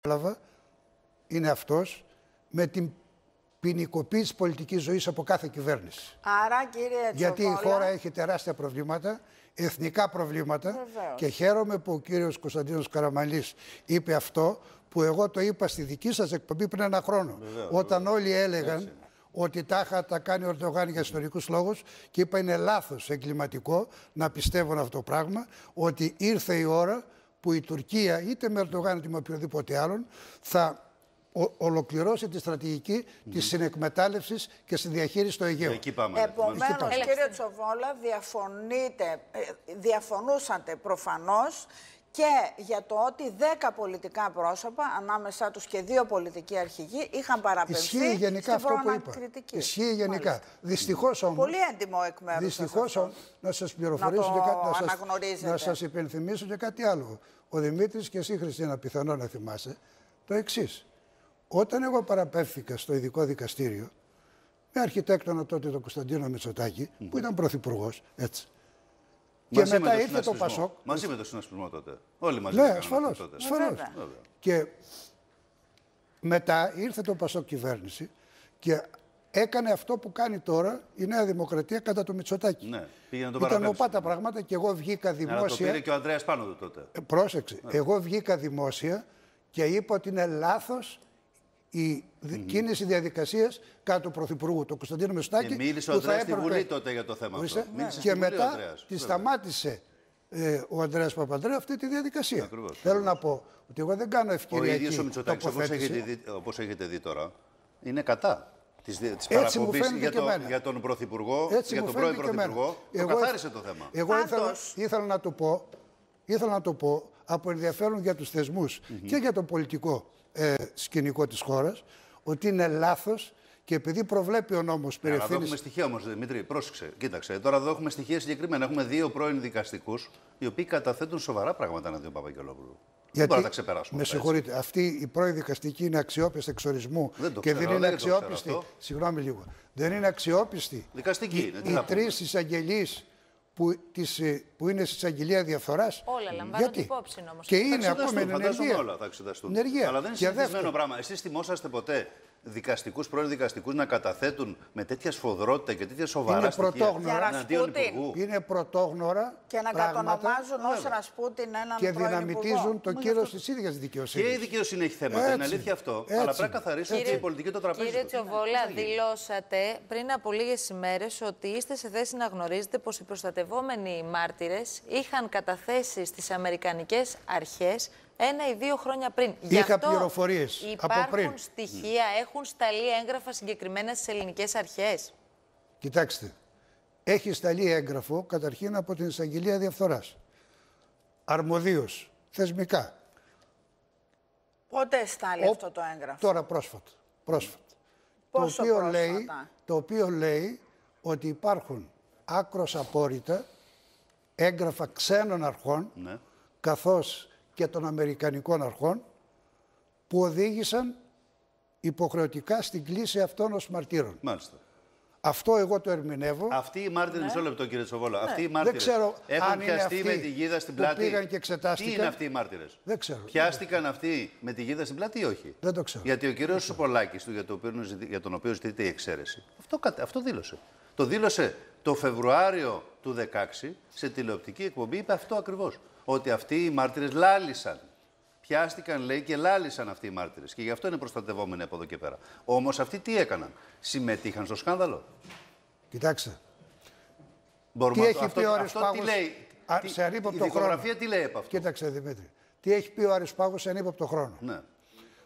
έλαβα είναι αυτός με την ποινικοποίηση πολιτικής ζωής από κάθε κυβέρνηση. Άρα, κύριε Τσοβόλα... Γιατί η χώρα έχει τεράστια προβλήματα, εθνικά προβλήματα Βεβαίως. και χαίρομαι που ο κύριος Κωνσταντίνος Καραμαλής είπε αυτό που εγώ το είπα στη δική σας εκπομπή πριν ένα χρόνο. όταν όλοι έλεγαν ότι τάχα τα κάνει ο Ερντογάν για ιστορικούς λόγους και είπα είναι λάθος εγκληματικό να πιστεύουν αυτό το πράγμα ότι ήρθε η ώρα που η Τουρκία είτε με Ερντογάν είτε με οποιοδήποτε άλλον θα ο- ολοκληρώσει τη στρατηγική της συνεκμετάλλευσης και στη διαχείριση του Αιγαίου. Εκεί πάμε. Επομένως, Μάλιστα. κύριε Τσοβόλα, διαφωνείτε, ε, διαφωνούσατε προφανώς και για το ότι 10 πολιτικά πρόσωπα, ανάμεσά τους και δύο πολιτικοί αρχηγοί, είχαν παραπεμφθεί Ισχύει γενικά στην αυτό που είπα. προανακριτική. Ισχύει γενικά. Μάλιστα. Δυστυχώς όμως... Πολύ έντιμο εκ μέρους σας Δυστυχώς αυτό. όμως, να σας πληροφορήσω Να και το κάτι, να σας, αναγνωρίζετε. να σας υπενθυμίσω και κάτι άλλο. Ο Δημήτρης και εσύ Χριστίνα πιθανό να θυμάσαι το εξής. Όταν εγώ παραπέμφθηκα στο ειδικό δικαστήριο με αρχιτέκτονα τότε τον Κωνσταντίνο Μητσοτάκη, που ήταν πρωθυπουργός, έτσι. Και Μαζί με μετά το ήρθε το συνασπισμό. Πασόκ. Μαζί με το συνασπισμό τότε. Όλοι μαζί. Ναι, το κάναμε ασφαλώς. τότε. ασφαλώς. βέβαια. Βέβαια. Και μετά ήρθε το Πασόκ κυβέρνηση και έκανε αυτό που κάνει τώρα η Νέα Δημοκρατία κατά το Μητσοτάκη. Ναι, πήγε να τον Ήταν παραπέμψει. οπά τα πράγματα και εγώ βγήκα Αλλά το δημόσια. πήρε και ο Ανδρέας πάνω του τότε. Ε, Πρόσεξε. Εγώ βγήκα δημόσια και είπα ότι είναι λάθος η δι- κίνηση διαδικασίας κατά του Πρωθυπουργού, του Κωνσταντίνου Μητσοτάκη. Και μίλησε ο που θα Ανδρέας στη έπρεπε- Βουλή τότε για το θέμα Ορίστε. αυτό. Μίλησε στη και Βουλή ο μετά Ανδρέας, τη βέβαια. σταμάτησε ε, ο Ανδρέας Παπανδρέου αυτή τη διαδικασία. Ακριβώς, Θέλω να πω ότι εγώ δεν κάνω Ο ευκαιριακή ίδιος ο Μητσοτάκης, όπως τοποθέτηση. έχετε, δει, όπως έχετε δει τώρα, είναι κατά της, δι- της Έτσι μου παραπομπής φαίνεται για, και το, εμένα. για τον Πρωθυπουργό, Έτσι για μου τον φαίνεται πρώην και εμένα. Πρωθυπουργό. Το Εγώ- καθάρισε το θέμα. Εγώ ήθελα, Πάντως- ήθελα να το πω, ήθελα να το πω από ενδιαφέρον για τους θεσμους και για το πολιτικό ε, σκηνικό της χώρας, ότι είναι λάθος και επειδή προβλέπει ο νόμος περί Αλλά εδώ ευθύνης- έχουμε στοιχεία όμως, Δημήτρη. Πρόσεξε. Κοίταξε. Τώρα εδώ έχουμε στοιχεία συγκεκριμένα. Έχουμε δύο πρώην δικαστικούς οι οποίοι καταθέτουν σοβαρά πράγματα εναντίον Παπαγγελόπουλου. Δεν μπορούμε να τα ξεπεράσουμε. με αυτά, έτσι. συγχωρείτε, αυτή η πρώην δικαστική είναι αξιόπιστη εξορισμού Δεν το και ξέρω, δεν είναι δεν το ξέρω αξιόπιστη. αυτό. Συγγνώμη λίγο. Δεν είναι αξιόπιστη. Δικαστική είναι, τι Οι να πούμε. τρεις εισαγγελείς που, της, ε, που είναι στη εισαγγελία διαφθοράς. Όλα λαμβάνονται υπόψη όμως. Και Θα είναι εξεταστούν, ακόμα είναι φαντάζομαι ενεργεία. όλα θα εξεταστούν. Ενεργεία. Αλλά δεν είναι Και συνηθισμένο δεύτερο, πράγμα. Εσείς θυμόσαστε ποτέ δικαστικούς, πρώην δικαστικούς να καταθέτουν με τέτοια σφοδρότητα και τέτοια σοβαρά Είναι στοιχεία πρωτόγνωρα. εναντίον Ρασπούτιν. υπουργού. Είναι πρωτόγνωρα Και να πράγματα κατονομάζουν ως Ρασπούτιν έναν και πρώην δυναμητίζουν υπουργό. το κύρος της ίδιας δικαιοσύνης. Και η δικαιοσύνη έχει θέματα, είναι Έτσι. αλήθεια αυτό. Έτσι. Αλλά πρέπει να καθαρίσουν και η πολιτική το τραπέζι. Κύριε τους. Τσοβόλα, δηλώσατε πριν από λίγες ημέρες ότι είστε σε θέση να γνωρίζετε πως οι προστατευόμενοι μάρτυρες είχαν καταθέσει στις Αμερικανικές αρχές ένα ή δύο χρόνια πριν. Γι' Είχα αυτό πληροφορίες από Υπάρχουν πριν. στοιχεία, έχουν σταλεί έγγραφα συγκεκριμένα στις ελληνικές αρχές. Κοιτάξτε, έχει σταλεί έγγραφο καταρχήν από την εισαγγελία διαφθοράς. Αρμοδίως, θεσμικά. Πότε στάλει Ο- αυτό το έγγραφο; Τώρα πρόσφατα. πρόσφατα. Πόσο το, οποίο πρόσφατα; λέει, το οποίο λέει ότι υπάρχουν άκρος απόρριτα έγγραφα ξένων αρχών Ναι. καθώς και των Αμερικανικών αρχών που οδήγησαν υποχρεωτικά στην κλίση αυτών ως μαρτύρων. Μάλιστα. Αυτό εγώ το ερμηνεύω. Αυτοί οι μάρτυρε, μισό λεπτό κύριε Τσοβόλα. Αυτοί οι Δεν μάρτυρε ξέρω έχουν αν είναι πιαστεί αυτοί με τη γίδα στην που πλάτη. πήγαν και εξετάστηκαν. Τι είναι αυτοί οι μάρτυρες; Δεν ξέρω. Πιάστηκαν αυτοί με τη γίδα στην πλάτη ή όχι; Δεν το ξέρω. Γιατί ο κύριος Σοπολάκη, του για, το οποίο, ζητη- για τον οποίο ζητείται η εξαίρεση, αυτό, κατε- αυτό δήλωσε. Το δήλωσε το Φεβρουάριο του 2016 σε τηλεοπτική εκπομπή, είπε αυτό ακριβώς. Ότι αυτοί οι μάρτυρες λάλησαν. Πιάστηκαν, λέει, και λάλησαν αυτοί οι μάρτυρες. Και γι' αυτό είναι προστατευόμενοι από εδώ και πέρα. Όμως αυτοί τι έκαναν; Συμμετείχαν στο σκάνδαλο; Κοιτάξτε, Μπορούμε Τι να έχει το- αυτό, πει ο αυτό Άρης τι Πάγος, λέει; α, τι- σε ανύποπτο η δικογραφία χρόνο. τι λέει από αυτό; κοίταξε Δημήτρη. Τι έχει πει ο Άρης Πάγος σε ανύποπτο χρόνο; Ναι.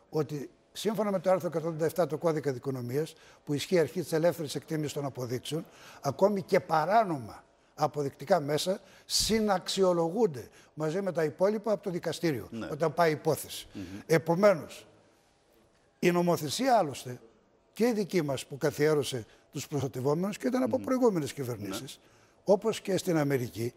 Ότι σύμφωνα με το άρθρο 187 του Κώδικα Δικονομίας, που ισχύει η αρχή της ελεύθερης εκτίμησης των αποδείξεων, ακόμη και παράνομα αποδεικτικά μέσα συναξιολογούνται μαζί με τα υπόλοιπα από το δικαστήριο Ναι. όταν πάει η υπόθεση. Επομένως, η νομοθεσία άλλωστε και η δική μας που καθιέρωσε τους προστατευόμενους και ήταν από προηγούμενες κυβερνήσεις, όπως και στην Αμερική,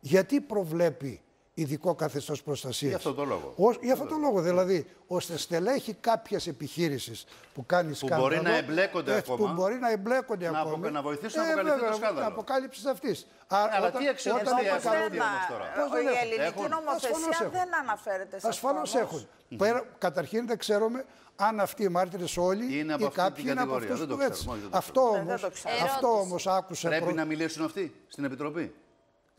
γιατί προβλέπει ειδικό καθεστώς προστασίας. Για αυτόν τον λόγο. Ως, για αυτόν τον λόγο. Δηλαδή, ώστε στελέχη κάποιας επιχείρησης που κάνει σκάνδαλο. μπορεί να εμπλέκονται έτσι, ακόμα. Που μπορεί να εμπλέκονται Να ακόμα. απο- να βοηθήσουν να αποκαλυφθεί το βέβαια, σκάνδαλο. Να αποκάλυψη αυτής. αλλά τι αξιοπιστία όταν έχουν αποκαλύπτει- αυτοί όμως τώρα. Πώς δεν Η έχουν. ελληνική Έχουν. νομοθεσία Ασφαλώς έχουν. δεν αναφέρεται σε Ασφαλώς αυτόν, έχουν. Πέρα, καταρχήν δεν ξέρουμε αν αυτοί οι μάρτυρες όλοι Είναι από ή αυτή κάποιοι την είναι από κατηγορία. αυτούς Δεν το που έτσι. ξέρουμε, όχι, δεν το Αυτό ξέρουμε. Ε, όμω δεν το ξέρουμε. αυτό Ερώτηση. όμως άκουσα. Πρέπει προ- να μιλήσουν αυτοί στην Επιτροπή.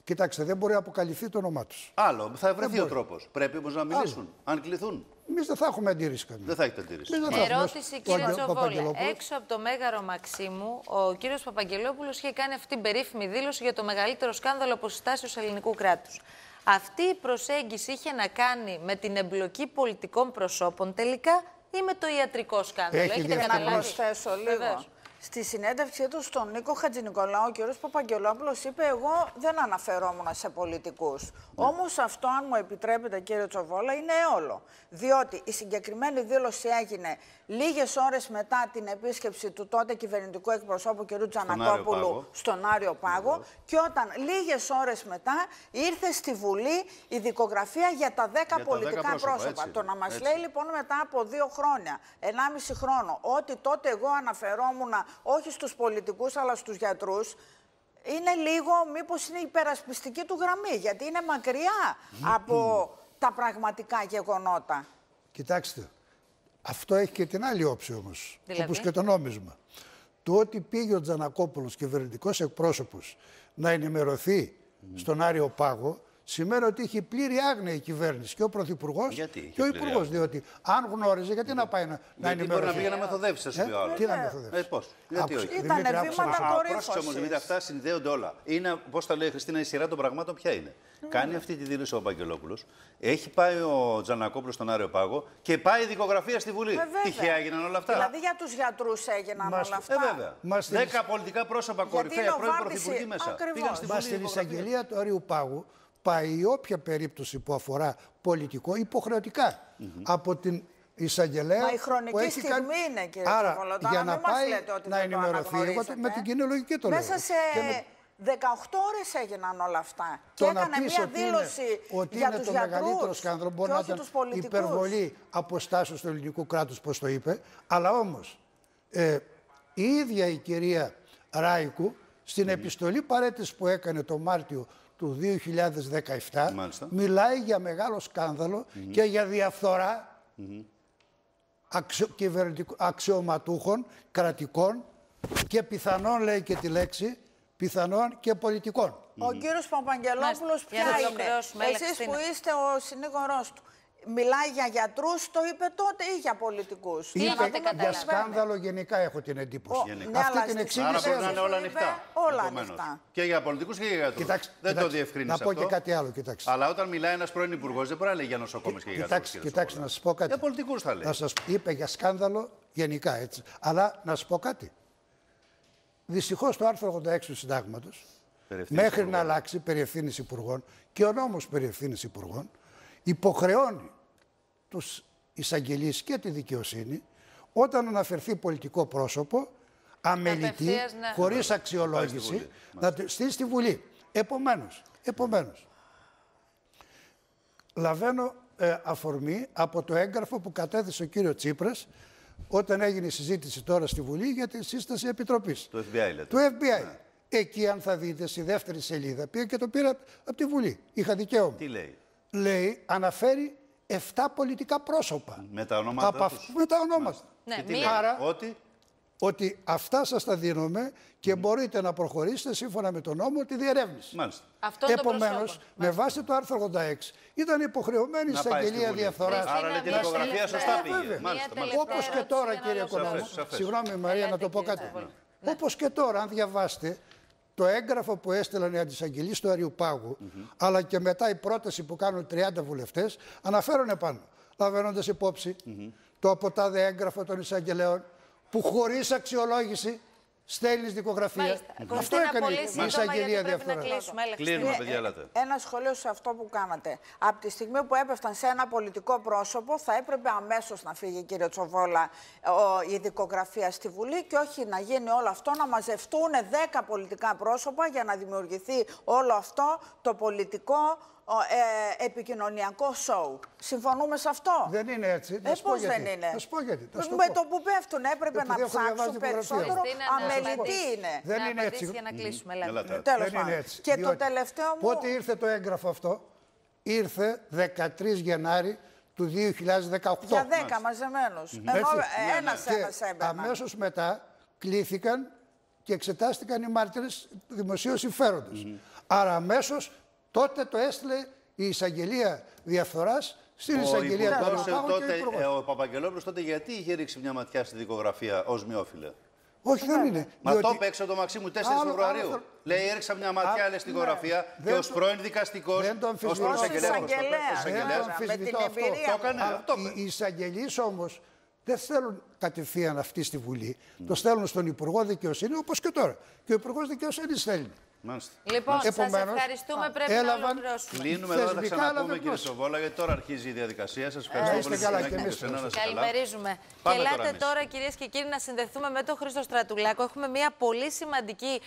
Κοιτάξτε, δεν μπορεί να αποκαλυφθεί το όνομά τους. Άλλο. Θα βρεθεί ο μπορεί. τρόπος. Πρέπει όμως να μιλήσουν. Αν κληθούν. Εμείς δεν θα έχουμε αντίρρηση καμία. Δεν θα έχετε αντίρρηση. Εμείς δεν θα έχουμε Ερώτηση το κύριε Αγγε- Τσοβόλα. Παπαγγελόπουλος. Έξω από το Μέγαρο Μαξίμου, ο κύριος Παπαγγελόπουλος είχε κάνει αυτή την περίφημη δήλωση για το μεγαλύτερο σκάνδαλο αποσυστάσεως ελληνικού κράτους. Αυτή η προσέγγιση είχε να κάνει με την εμπλοκή πολιτικών προσώπων τελικά ή με το ιατρικό σκάνδαλο; Έχει Έχετε διευκρινίσει. Να καταλάβει. προσθέσω λίγο. Βεβαίως. Στη συνέντευξή του στον Νίκο Χατζηνικολάου, ο κ. Παπαγγελόπουλος είπε: Εγώ δεν αναφερόμουν σε πολιτικούς. Ναι. Όμως αυτό, αν μου επιτρέπετε, κύριε Τσοβόλα, είναι έολο. Διότι η συγκεκριμένη δήλωση έγινε λίγες ώρες μετά την επίσκεψη του τότε κυβερνητικού εκπροσώπου κ. Άριο Τζανακόπουλου Πάγο. στον Άριο Πάγο. Και όταν λίγες ώρες μετά ήρθε στη Βουλή η δικογραφία για τα 10 τα 10 πολιτικά πρόσωπα, πρόσωπα. έτσι, Το να μας έτσι. λέει λοιπόν μετά από δύο χρόνια, ενάμιση χρόνο, ότι τότε εγώ αναφερόμουν όχι στους πολιτικούς αλλά στους γιατρούς, είναι λίγο μήπως είναι υπερασπιστική του γραμμή, γιατί είναι μακριά από τα πραγματικά γεγονότα. Κοιτάξτε, αυτό έχει και την άλλη όψη όμως. Δηλαδή; Όπως και το νόμισμα. Το ότι πήγε ο Τζανακόπουλος, κυβερνητικός εκπρόσωπος, να ενημερωθεί στον Άριο Πάγο, σημαίνει ότι είχε πλήρη άγνοια η κυβέρνηση και ο Πρωθυπουργός Γιατί είχε και ο πλήρη Υπουργός. άγνοια; Διότι αν γνώριζε, γιατί να πάει να, να Γιατί μπορεί ενημερωθεί; να πήγε να μεθοδεύσει, θα σου πει ο άλλο. Τι να μεθοδεύσει. Ε, πώς; Γιατί Άκουσε, όχι; Ήταν Δημήτρη, άκουσε βήματα να σου πω. Α, κορύφωσης. πρόσεξε όμως, Δημήτρη, αυτά συνδέονται όλα. Είναι, πώς τα λέει η Χριστίνα, η σειρά των πραγμάτων ποια είναι; Κάνει αυτή τη δήλωση ο Παγκελόπουλο. Έχει πάει ο Τζανακόπουλος στον Άριο Πάγο και πάει η δικογραφία στη Βουλή. Ε, βέβαια. Τυχαία έγιναν όλα αυτά. Δηλαδή για τους γιατρούς έγιναν Μας- όλα Ε, αυτά. βέβαια. Μας την- Δέκα πολιτικά πρόσωπα κορυφαία είναι ο πρώην Βάρδης- πρωθυπουργοί μέσα. Ακριβώς. Πήγαν στη Μα Βουλή. στην δικογραφία. εισαγγελία του Άριου Πάγου πάει η όποια περίπτωση που αφορά πολιτικό υποχρεωτικά από την εισαγγελέα. Μα η χρονική που έχει στιγμή κάνει- είναι, κύριε Άρα, Τσοβολό, τώρα για μην να μας πάει λέτε ότι να δεν το ενημερωθεί, εγώ αναγνωρίζετε. με την κοινή λογική το λέω. Μέσα σε Και με- 18 ώρες έγιναν όλα αυτά. το και να έκανε πεις μια ότι είναι, δήλωση ότι για είναι τους το γιατρούς μεγαλύτερο σκάνδαλο μπορεί και να όχι ήταν τους πολιτικούς. υπερβολή αποστάσεως του ελληνικού κράτους, πώς το είπε. Αλλά όμως, ε, η ίδια η κυρία Ράικου, στην επιστολή παρέτηση που έκανε το Μάρτιο του 2017, Μάλιστα. μιλάει για μεγάλο σκάνδαλο και για διαφθορά αξιο, κυβερνητικού- αξιωματούχων, κρατικών και πιθανόν, λέει και τη λέξη, πιθανόν και πολιτικών. Ο κύριος Παπαγγελόπουλος Μάλιστα. ποια Για να είναι; ολοκληρώσουμε, έλα, Εσείς Χριστίνα. που είστε ο συνήγορός του. Μιλάει για γιατρούς, το είπε τότε ή για πολιτικούς. Τι Είπε είπατε, για καταλαβαίνω. σκάνδαλο γενικά έχω την εντύπωση. Ο- Γενικά. ναι, Αυτή αλλά την στη εξήγηση Άρα συνέντευξη πρέπει να είναι του όλα είπε ανοιχτά. Όλα Επομένως. ανοιχτά. Και για πολιτικούς και για γιατρούς. Κοιτάξτε, Δεν το κοιτάξτε, διευκρίνησε Να πω αυτό. και κάτι άλλο, κοιτάξτε. Αλλά όταν μιλάει ένας πρώην υπουργός, δεν μπορεί να λέει για νοσοκόμες και για γιατρούς. Κοιτάξτε, κοιτάξτε να σας πω κάτι. Για πολιτικούς θα λέει. Να σας είπε για σκάνδαλο γενικά έτσι. Αλλά να σας πω κάτι. Δυστυχώς το άρθρο 86 του Συντάγματος, Περί ευθύνης μέχρι υπουργών. να αλλάξει περί ευθύνης υπουργών και ο νόμος περί ευθύνης υπουργών, υποχρεώνει τους εισαγγελείς και τη δικαιοσύνη όταν αναφερθεί πολιτικό πρόσωπο αμελητή, Απευθείας να- χωρίς αξιολόγηση, Βουλή. να το στείλει στη Βουλή. Επομένως, επομένως λαβαίνω ε, αφορμή από το έγγραφο που κατέθεσε ο κύριος Τσίπρας όταν έγινε η συζήτηση τώρα στη Βουλή για τη σύσταση επιτροπής. Το FBI λέτε. Του FBI. Εκεί, αν θα δείτε, στη δεύτερη σελίδα, πήγα και το πήρα από τη Βουλή. Είχα δικαίωμα. Τι λέει; Λέει, αναφέρει 7 πολιτικά πρόσωπα. Με τα ονόματα Από τους. αυτού- με τα ονόματα. Ναι, Και τι μία- λέει. Άρα- Ότι Ότι αυτά σας τα δίνουμε και μπορείτε να προχωρήσετε σύμφωνα με τον νόμο τη διερεύνηση. Μάλιστα. Αυτών των Επομένως, προσώπων. με βάση το άρθρο 86, ήταν υποχρεωμένη η Να πάει στη εισαγγελία Βουλή. διαφθοράς. Άρα λέει την Μία δικογραφία τελευταία- σωστά Ε, πήγε. βέβαια. Μάλιστα, Μία μάλιστα. Όπως και ερώτηση τώρα, για να κύριε ολοκληρώσουμε. Οικονόμου, Σαφές, σαφές. συγγνώμη Μαρία, Ελάτε, να το πω κύριε κάτι. Τσαβόλη. Όπως και τώρα, αν διαβάσετε το έγγραφο που έστειλαν οι αντισαγγελείς του Αριού Πάγου, αλλά και μετά η πρόταση που κάνουν 30 βουλευτές, αναφέρουν επάνω. Λαμβάνοντας υπόψη το από τάδε έγγραφο των εισαγγελέων που χωρίς αξιολόγηση στέλνεις δικογραφία. Μάλιστα. Αυτό Κωνσταντίνα, έκανε πολύ η σύντομα, εισαγγελία γιατί πρέπει να διαφθορά. κλείσουμε. Έλα, Κλείνουμε, Χριστίνα. παιδιά, ελάτε. Ένα σχόλιο σε αυτό που κάνατε. Από τη στιγμή που έπεφταν σε ένα πολιτικό πρόσωπο, θα έπρεπε αμέσως να φύγει, κύριε Τσοβόλα, ο, η δικογραφία στη Βουλή και όχι να γίνει όλο αυτό, να μαζευτούν 10 πολιτικά πρόσωπα για να δημιουργηθεί όλο αυτό το πολιτικό ε, επικοινωνιακό σοου. Συμφωνούμε σε αυτό; Δεν είναι έτσι. Ε, Να σου πω πώς γιατί. δεν είναι; Να σου πω γιατί. Θα σου το Με πω. το που πέφτουν έπρεπε Επειδή να έχω διαβάσει ψάξουν την υπογραφή περισσότερο. μου. Χριστίνα, να Αμελητή απαντήσεις. είναι. Δεν να είναι απαντήσει έτσι. για να κλείσουμε. Ελάτε. Έλατε. Τέλος Δεν είναι πάντων. έτσι. Και το Διότι τελευταίο μου. Πότε ήρθε το έγγραφο αυτό; Ήρθε 13 Γενάρη του 2018. Για 10 μαζεμένους. Ενώ Έτσι. ένας Και ένας έμπαιναν. αμέσως μετά κλήθηκαν και εξετάστηκαν οι μάρτυρες δημοσίου συμφέροντος. Άρα αμέσως τότε το έστειλε η εισαγγελία διαφθοράς στην Ο εισαγγελία των Υπουργός, ε, Απάγων και ο τότε, Υπουργός. ε, ο Παπαγγελόπουλος τότε γιατί είχε ρίξει μια ματιά στη δικογραφία ως μειόφιλε; Όχι, δεν είναι. Μα διότι- το έπαιξε το Μαξίμου 4 Άλλο- Φεβρουαρίου. άλλο- Λέει, έριξα μια ματιά Α, λέει, στη ναι. δικογραφία και Δεν ως το- πρώην δικαστικός. δεν το αμφισβητώ. πρώην Ως εισαγγελέας, εισαγγελέας, ως Δεν βέβαια. εισαγγελέας. το με αμφισβητώ την αυτό. εμπειρία Το έκανε, Αλλά αυτό οι, είπε. οι εισαγγελείς όμως δεν στέλνουν κατευθείαν αυτή στη Βουλή. Το στέλνουν στον Υπουργό Δικαιοσύνη όπως και τώρα. Και ο Υπουργός Δικαιοσύνης στέλνει. Μάλιστα. Λοιπόν, σας Επομένως, ευχαριστούμε. α, Πρέπει να έλαβαν- ολοκληρώσουμε. Κλείνουμε εδώ, θα Θεσμικά, ξαναπούμε αλλά κύριε πώς. Σοβόλα, γιατί τώρα αρχίζει η διαδικασία. Σας Να ευχαριστώ είστε πολύ. καλά Συνάκη, και εμείς εσένα, να είστε καλά. Καλημερίζουμε. Πάμε και τώρα ελάτε εμείς. τώρα, κυρίες και κύριοι, να συνδεθούμε με τον Χρήστο Στρατουλάκο. Έχουμε μια πολύ σημαντική